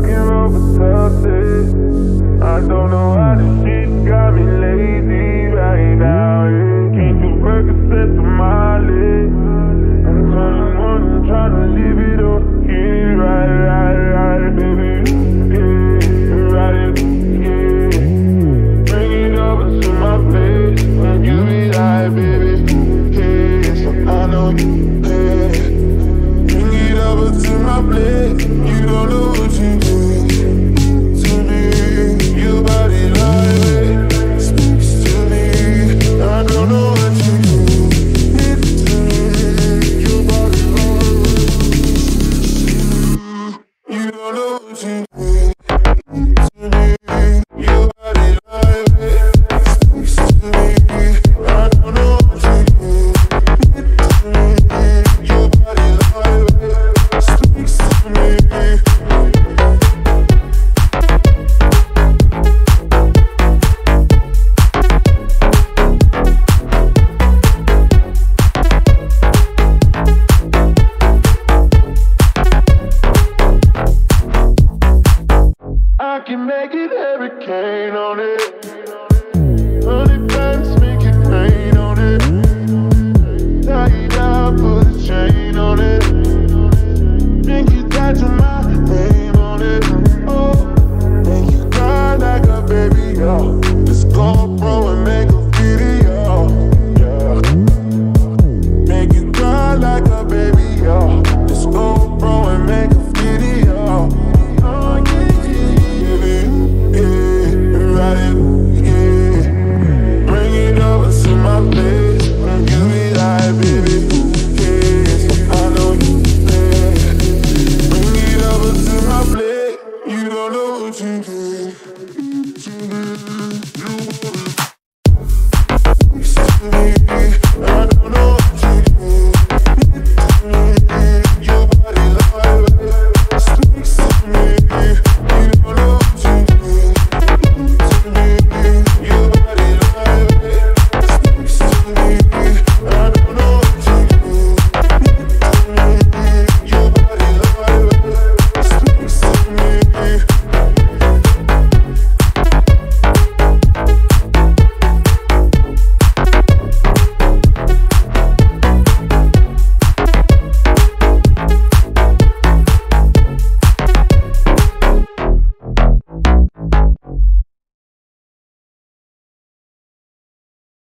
talking over I don't know how to can make it hurricane on it. YouTube